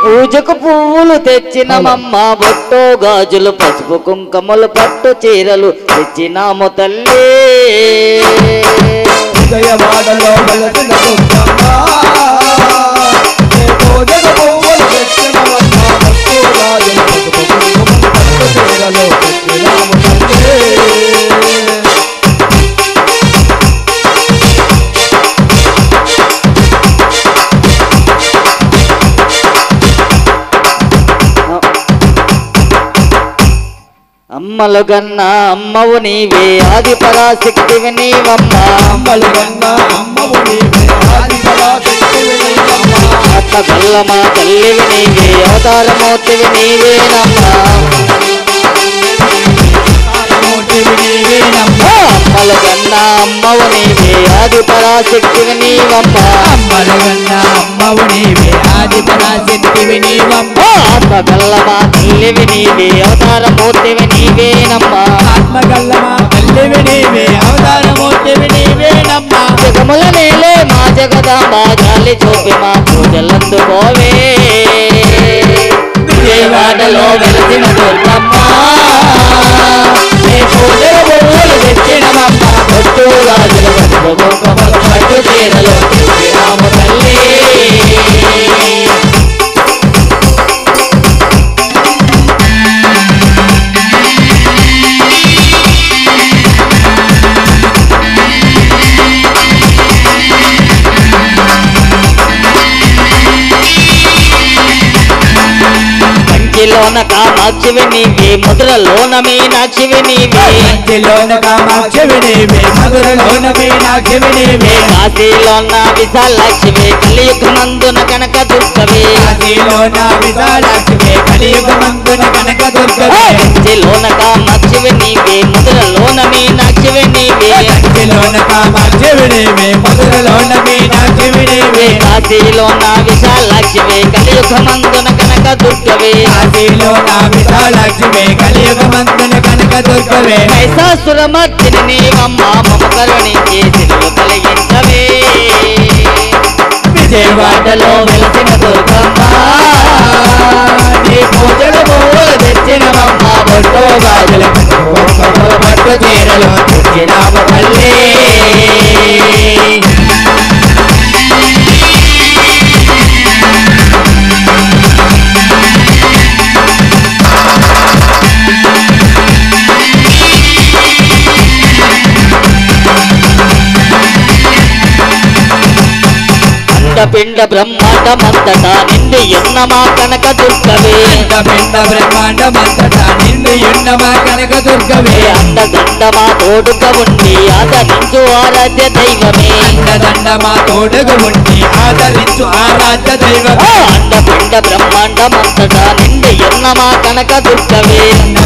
పూజకు పువ్వులు తెచ్చినమమ్మ బొట్టో గాజులు పసుపు కుంకుమలు పట్టు చీరలు తెచ్చినాము తల్లి. అమ్మలు గన్నా అమ్మవు నీవే ఆది పరాశక్తివి నీవమ్మ అమ్మలు కన్నా అమ్మవు నీవే, ఆది పరాశక్తివి నీవమ్మ. అత్త గల్లమా తల్లివి నీవే అవతారమూర్తివి నీవేనమ్మా. అమ్మలు గన్నా అమ్మవు నీవే ఆది పరాశక్తివి నీవమ్మ అమ్మలు కన్నా అమ్మవు నీవే, ఆది పరాశక్తివి నీవమ్మ. అత్త గల్లమా తల్లివి నీవే माँ घाले झोपे కంచిలోన కామాక్షివి నీవే ముద్రలోన మీనాక్షివి నీవే కంచిలోన కామాక్షివి నీవే, మధురలోన మీనాక్షివి నీవే. కాశీలోన విశాలాక్షివి కలియుగ మందున కనక దుర్గవే కాశీలోన విశాలాక్షివే, కలియుగమందున కనకదుర్గవే. కంచిలోన కామాక్షివి నీవే ముద్రలోన మీనాక్షివి నీవే కంచిలోన కామాక్షివి నీవే, మధురలోన మీనాక్షివి నీవే. కాశీలోన విశాలాక్షివి కలియుగ మందున కనక దుర్గవే కాశీలోన విశాలాక్షివే, కలియుగమందున కనకదుర్గవే. మహిషాసురమర్దిని నీవమ్మ మమ కరుణించి సిరులు కలిగించవే. విజయవాడలో వెలసిన దుర్గమ్మ. నీ పూజలు తెచ్చినవమ్మ. బొట్టు గాజులు పట్టు అండపిండ బ్రహ్మాండమంతటా నిండి ఎన్న మా కనక దుర్గవే పిండ పిండ బ్రహ్మాండమంతటా నిండి ఉన్నమా కనకదుర్గవే. అండదండ మా తోడుక ఉండి ఆదరించు ఆరాధ్య దైవమే అండదండ మా తోడుగు ఉండి ఆదరించు ఆరాధ్య దైవమే. అండపిండ బ్రహ్మాండమంతటా నిండి ఎన్న మా కనక దుర్గవే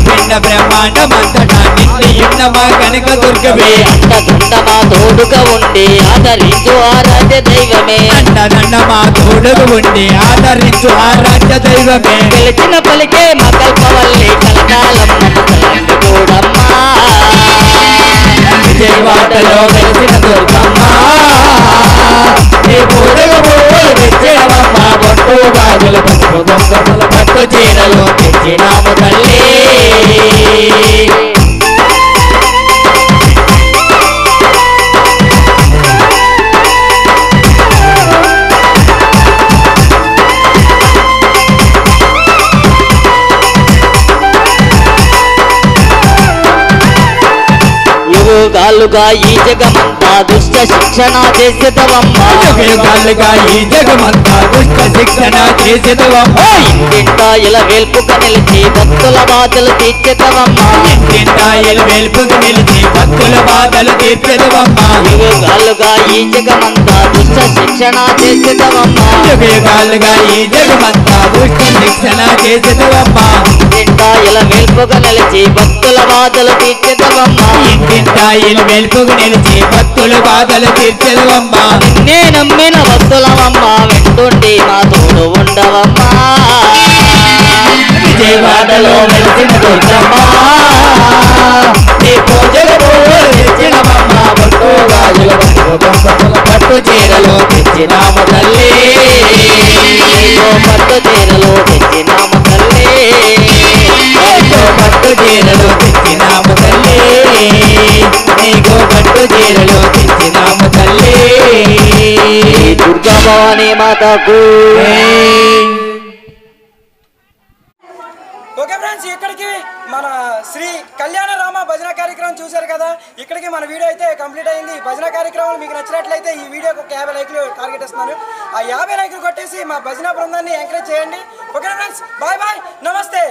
పిండ బ్రహ్మాండమంతటా నిండి ఉన్నమా కనకదుర్గవే. అండదండ మా తోడుక ఉండి ఆదరించు ఆరాధ్య దైవమే. అండదండ మా తోడుగు ఉండి ఆదరించు ఆరాధ్య దైవమే. గెలిచిన పలికే మా కల్పవల్లి కలకాలం చూడమ్మా విజయవాడలో వెలిసిన దుర్గమ్మ. నీ పూజకు పువ్వులు తెచ్చినవమ్మ బొట్టు గాజులు పసుపు కుంకుమలు పట్టు చీరలు తెచ్చినాము యుగాలుగా ఈ జగమంతా దుష్ట శిక్షణ చేసేదవమ్మ. యుగయుగాలుగా ఈ జగమంతా దుష్ట శిక్షణ చేసేదవమ్మ. ఇంటింట ఇలా వెల్పుక నిలిచి భక్తుల బాధలు తీర్చేదవమ్మ. ఇంటింటాయలు వెలుపుకు నిలిచి భక్తుల బాధలు తీర్చెదవమ్మ. యుగాలుగా ఈ జగమంతా దుష్ట శిక్షణ చేసేదవమ్మ. యుగయుగాలుగా ఈ జగమంతా దుష్ట శిక్షణ చేసేదవమ్మ. ఇంటింట ఇలా వెల్పుక నిలిచి భక్తుల బాధలు తీర్చేదవమ్మ. ఇంటింటాయలు వెలుపుకు నిలిచి భక్తుల బాధలు తీర్చెదవమ్మ. నిన్నే నమ్మిన భక్తులమమ్మ వెంటుండి మా తోడు ఉండవమ్మా. విజయవాడలో వెలిసిన దుర్గమ్మ. భవానీ మాతకు. ఓకే ఫ్రెండ్స్ ఇక్కడికి మన శ్రీ కళ్యాణ రామ భజన కార్యక్రమం చూశారు కదా? ఇక్కడికి మన వీడియో అయితే కంప్లీట్ అయింది. భజన కార్యక్రమం మీకు నచ్చినట్లయితే ఈ వీడియోకి ఒక యాభై లైక్లు టార్గెట్ ఇస్తున్నాను ఆ యాభై లైక్లు కొట్టేసి మా భజన బృందాన్ని ఎంకరేజ్ చేయండి. Okay friends? Bye bye. నమస్తే.